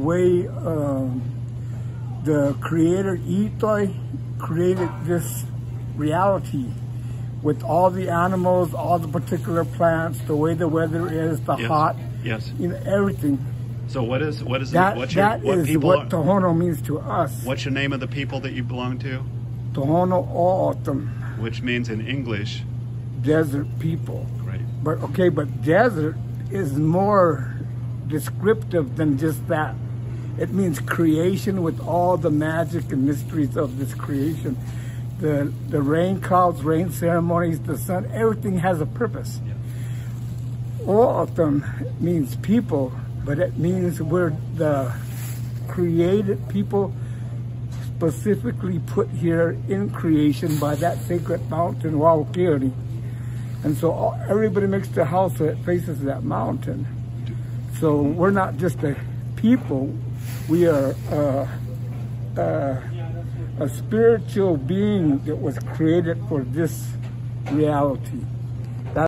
way um, the creator Itoi created this reality with all the animals, all the particular plants, the way the weather is, the Yes. hot, Yes. you know, everything. So what is what is That, what's your that what is what are- Tohono means to us. what's your name of the people that you belong to? Tohono O'odham, Which means in English, desert people. right? But okay, but desert is more descriptive than just that. It means creation with all the magic and mysteries of this creation. The the rain clouds, rain ceremonies, the sun, everything has a purpose. All of them means people, but it means we're the created people specifically put here in creation by that sacred mountain, Waukeari. And so all, everybody makes their house so it faces that mountain. So we're not just a people, we are uh, uh, a spiritual being that was created for this reality.